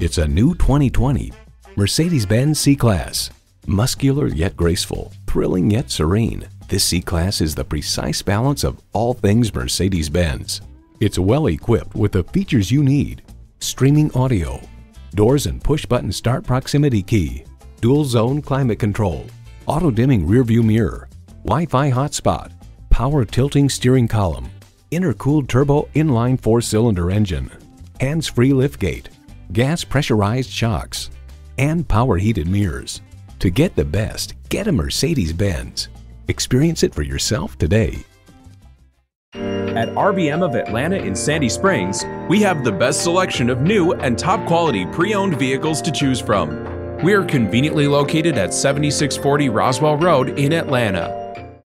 It's a new 2020 Mercedes-Benz C-Class. Muscular yet graceful, thrilling yet serene, this C-Class is the precise balance of all things Mercedes-Benz. It's well equipped with the features you need. Streaming audio, doors and push-button start proximity key, dual zone climate control, auto dimming rear view mirror, Wi-Fi hotspot, power tilting steering column, intercooled turbo inline four-cylinder engine, hands-free liftgate, gas pressurized shocks, and power heated mirrors. To get the best, get a Mercedes-Benz. Experience it for yourself today. At RBM of Atlanta in Sandy Springs, we have the best selection of new and top quality pre owned vehicles to choose from. We are conveniently located at 7640 Roswell Road in Atlanta.